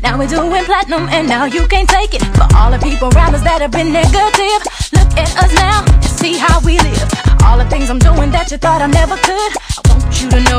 Now we're doing platinum and now you can't take it. For all the people around us that have been negative, look at us now and see how we live. All the things I'm doing that you thought I never could. I want you to know